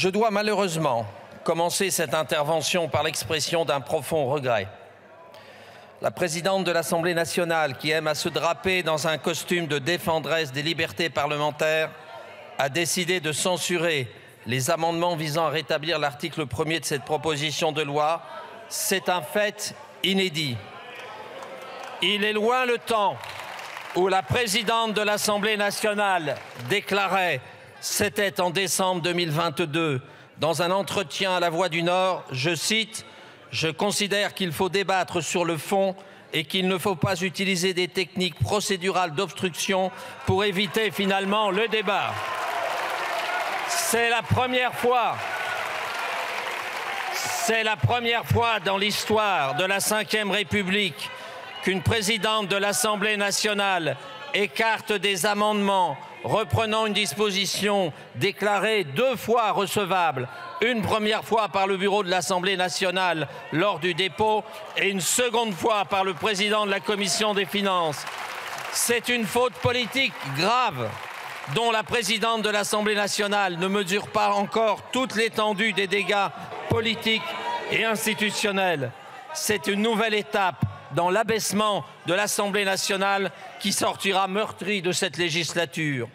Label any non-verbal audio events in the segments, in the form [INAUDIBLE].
Je dois malheureusement commencer cette intervention par l'expression d'un profond regret. La présidente de l'Assemblée nationale, qui aime à se draper dans un costume de défendresse des libertés parlementaires, a décidé de censurer les amendements visant à rétablir l'article premier de cette proposition de loi. C'est un fait inédit. Il est loin le temps où la présidente de l'Assemblée nationale déclarait, c'était en décembre 2022, dans un entretien à la Voix du Nord, je cite, Je considère qu'il faut débattre sur le fond et qu'il ne faut pas utiliser des techniques procédurales d'obstruction pour éviter finalement le débat. C'est la première fois c'est la première fois dans l'histoire de la Ve République qu'une présidente de l'Assemblée nationale écarte des amendements reprenant une disposition déclarée deux fois recevable, une première fois par le bureau de l'Assemblée nationale lors du dépôt et une seconde fois par le président de la commission des finances. C'est une faute politique grave dont la présidente de l'Assemblée nationale ne mesure pas encore toute l'étendue des dégâts politiques et institutionnels. C'est une nouvelle étape dans l'abaissement de l'Assemblée nationale qui sortira meurtri de cette législature.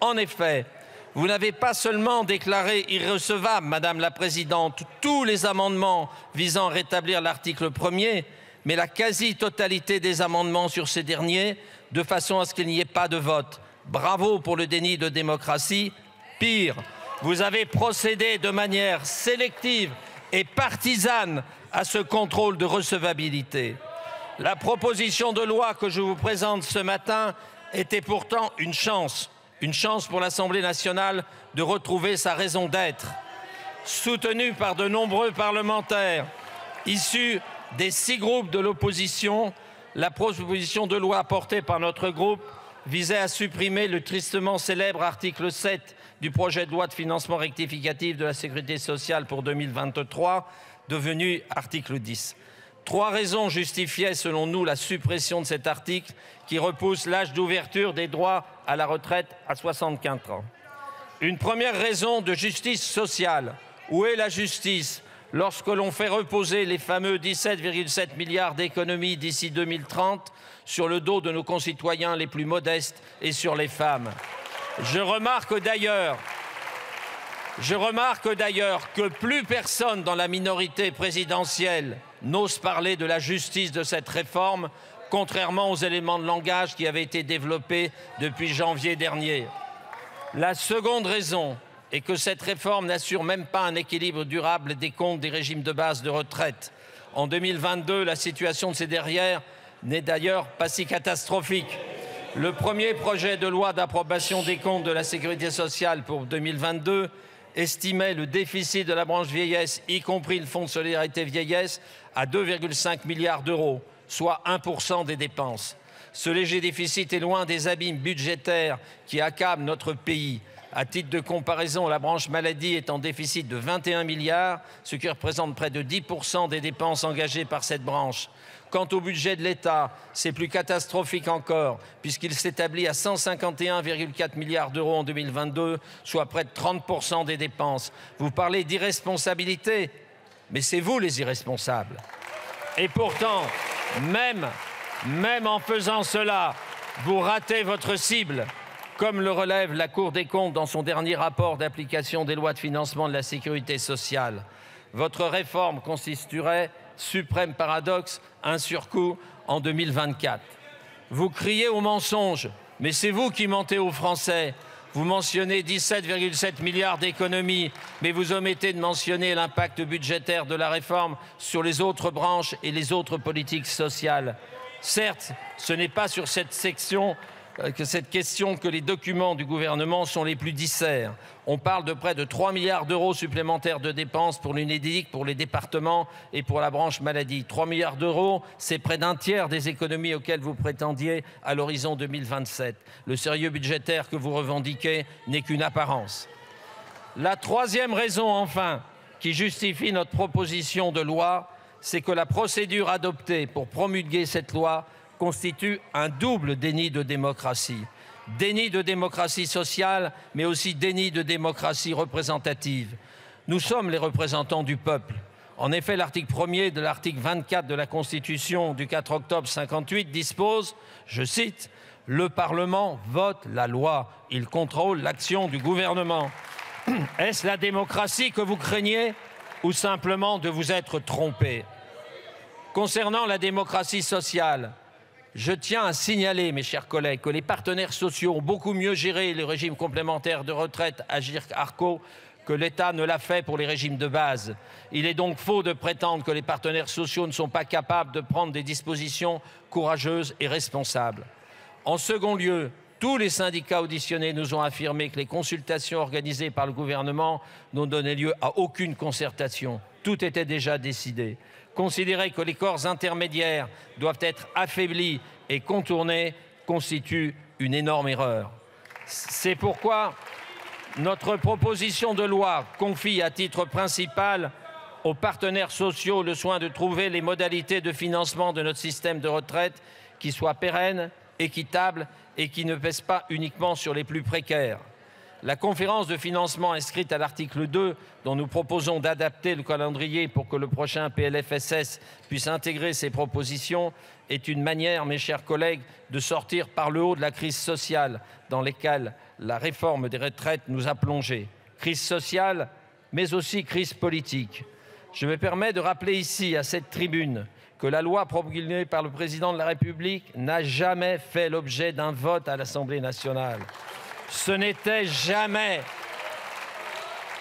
En effet, vous n'avez pas seulement déclaré irrecevable, Madame la Présidente, tous les amendements visant à rétablir l'article premier, mais la quasi-totalité des amendements sur ces derniers, de façon à ce qu'il n'y ait pas de vote. Bravo pour le déni de démocratie. Pire, vous avez procédé de manière sélective et partisane à ce contrôle de recevabilité. La proposition de loi que je vous présente ce matin était pourtant une chance, une chance pour l'Assemblée nationale de retrouver sa raison d'être. Soutenue par de nombreux parlementaires issus des six groupes de l'opposition, la proposition de loi portée par notre groupe visait à supprimer le tristement célèbre article 7 du projet de loi de financement rectificatif de la sécurité sociale pour 2023, devenu article 10. Trois raisons justifiaient, selon nous, la suppression de cet article qui repousse l'âge d'ouverture des droits à la retraite à 64 ans. Une première raison de justice sociale. Où est la justice? Lorsque l'on fait reposer les fameux 17,7 milliards d'économies d'ici 2030 sur le dos de nos concitoyens les plus modestes et sur les femmes Je remarque d'ailleurs je remarque d'ailleurs que plus personne dans la minorité présidentielle n'ose parler de la justice de cette réforme, contrairement aux éléments de langage qui avaient été développés depuis janvier dernier. La seconde raison est que cette réforme n'assure même pas un équilibre durable des comptes des régimes de base de retraite. En 2022, la situation de ces derrières n'est d'ailleurs pas si catastrophique. Le premier projet de loi d'approbation des comptes de la sécurité sociale pour 2022 estimait le déficit de la branche vieillesse, y compris le Fonds de solidarité vieillesse, à 2,5 milliards d'euros, soit 1% des dépenses. Ce léger déficit est loin des abîmes budgétaires qui accablent notre pays. À titre de comparaison, la branche maladie est en déficit de 21 milliards, ce qui représente près de 10% des dépenses engagées par cette branche. Quant au budget de l'État, c'est plus catastrophique encore, puisqu'il s'établit à 151,4 milliards d'euros en 2022, soit près de 30% des dépenses. Vous parlez d'irresponsabilité, mais c'est vous les irresponsables. Et pourtant, même, même en faisant cela, vous ratez votre cible, comme le relève la Cour des comptes dans son dernier rapport d'application des lois de financement de la sécurité sociale. Votre réforme consisterait suprême paradoxe, un surcoût en 2024. Vous criez au mensonge, mais c'est vous qui mentez aux Français. Vous mentionnez 17,7 milliards d'économies, mais vous omettez de mentionner l'impact budgétaire de la réforme sur les autres branches et les autres politiques sociales. Certes, ce n'est pas sur cette section que cette question que les documents du gouvernement sont les plus disserts. On parle de près de 3 milliards d'euros supplémentaires de dépenses pour l'UNEDIC, pour les départements et pour la branche maladie. 3 milliards d'euros, c'est près d'un tiers des économies auxquelles vous prétendiez à l'horizon 2027. Le sérieux budgétaire que vous revendiquez n'est qu'une apparence. La troisième raison, enfin, qui justifie notre proposition de loi, c'est que la procédure adoptée pour promulguer cette loi constitue un double déni de démocratie. Déni de démocratie sociale, mais aussi déni de démocratie représentative. Nous sommes les représentants du peuple. En effet, l'article 1er de l'article 24 de la Constitution du 4 octobre 58 dispose, je cite, Le Parlement vote la loi, il contrôle l'action du gouvernement. [COUGHS] Est-ce la démocratie que vous craignez ou simplement de vous être trompé? Concernant la démocratie sociale, je tiens à signaler, mes chers collègues, que les partenaires sociaux ont beaucoup mieux géré le régime complémentaire de retraite à Arco que l'État ne l'a fait pour les régimes de base. Il est donc faux de prétendre que les partenaires sociaux ne sont pas capables de prendre des dispositions courageuses et responsables. En second lieu, tous les syndicats auditionnés nous ont affirmé que les consultations organisées par le gouvernement n'ont donné lieu à aucune concertation. Tout était déjà décidé. Considérer que les corps intermédiaires doivent être affaiblis et contournés constitue une énorme erreur. C'est pourquoi notre proposition de loi confie à titre principal aux partenaires sociaux le soin de trouver les modalités de financement de notre système de retraite qui soient pérennes, équitables et qui ne pèsent pas uniquement sur les plus précaires. La conférence de financement inscrite à l'article 2, dont nous proposons d'adapter le calendrier pour que le prochain PLFSS puisse intégrer ces propositions, est une manière, mes chers collègues, de sortir par le haut de la crise sociale dans laquelle la réforme des retraites nous a plongés. Crise sociale, mais aussi crise politique. Je me permets de rappeler ici, à cette tribune, que la loi promulguée par le président de la République n'a jamais fait l'objet d'un vote à l'Assemblée nationale. Ce n'était jamais,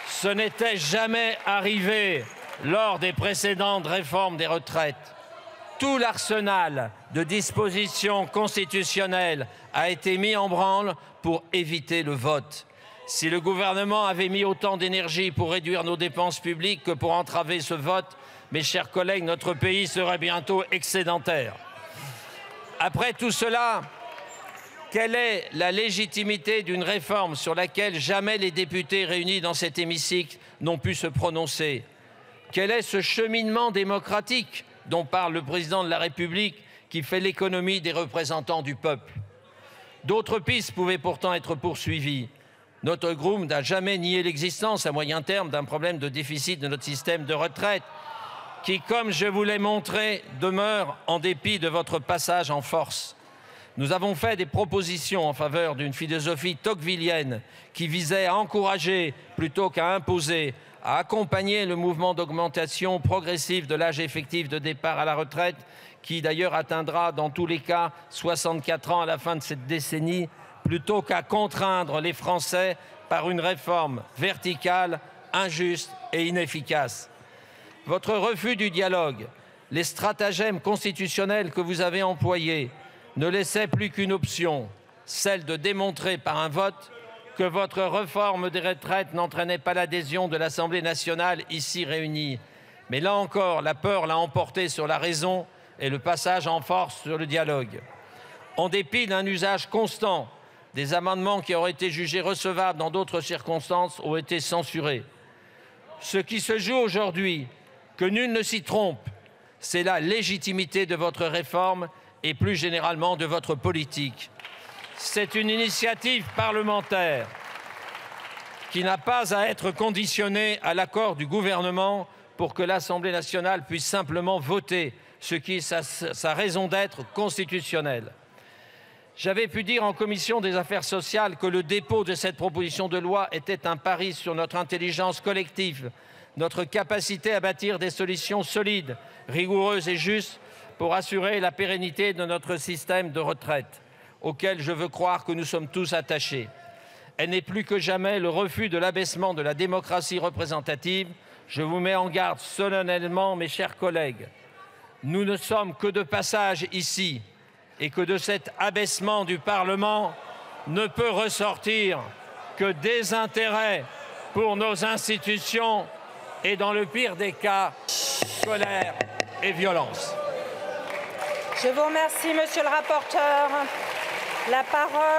ce n'était jamais arrivé lors des précédentes réformes des retraites. Tout l'arsenal de dispositions constitutionnelles a été mis en branle pour éviter le vote. Si le gouvernement avait mis autant d'énergie pour réduire nos dépenses publiques que pour entraver ce vote, mes chers collègues, notre pays serait bientôt excédentaire. Après tout cela, quelle est la légitimité d'une réforme sur laquelle jamais les députés réunis dans cet hémicycle n'ont pu se prononcer? Quel est ce cheminement démocratique dont parle le président de la République qui fait l'économie des représentants du peuple? D'autres pistes pouvaient pourtant être poursuivies. Notre groupe n'a jamais nié l'existence à moyen terme d'un problème de déficit de notre système de retraite qui, comme je vous l'ai montré, demeure en dépit de votre passage en force. Nous avons fait des propositions en faveur d'une philosophie tocquevillienne qui visait à encourager plutôt qu'à imposer, à accompagner le mouvement d'augmentation progressive de l'âge effectif de départ à la retraite, qui d'ailleurs atteindra dans tous les cas 64 ans à la fin de cette décennie, plutôt qu'à contraindre les Français par une réforme verticale, injuste et inefficace. Votre refus du dialogue, les stratagèmes constitutionnels que vous avez employés, ne laissait plus qu'une option, celle de démontrer par un vote que votre réforme des retraites n'entraînait pas l'adhésion de l'Assemblée nationale ici réunie. Mais là encore, la peur l'a emporté sur la raison et le passage en force sur le dialogue. En dépit d'un usage constant, des amendements qui auraient été jugés recevables dans d'autres circonstances ont été censurés. Ce qui se joue aujourd'hui, que nul ne s'y trompe, c'est la légitimité de votre réforme et plus généralement de votre politique. C'est une initiative parlementaire qui n'a pas à être conditionnée à l'accord du gouvernement pour que l'Assemblée nationale puisse simplement voter, ce qui est sa, sa raison d'être constitutionnelle. J'avais pu dire en commission des affaires sociales que le dépôt de cette proposition de loi était un pari sur notre intelligence collective, notre capacité à bâtir des solutions solides, rigoureuses et justes pour assurer la pérennité de notre système de retraite, auquel je veux croire que nous sommes tous attachés. Elle n'est plus que jamais le refus de l'abaissement de la démocratie représentative. Je vous mets en garde solennellement, mes chers collègues. Nous ne sommes que de passage ici et que de cet abaissement du Parlement ne peut ressortir que désintérêt pour nos institutions et, dans le pire des cas, colère et violence. Je vous remercie, monsieur le rapporteur. La parole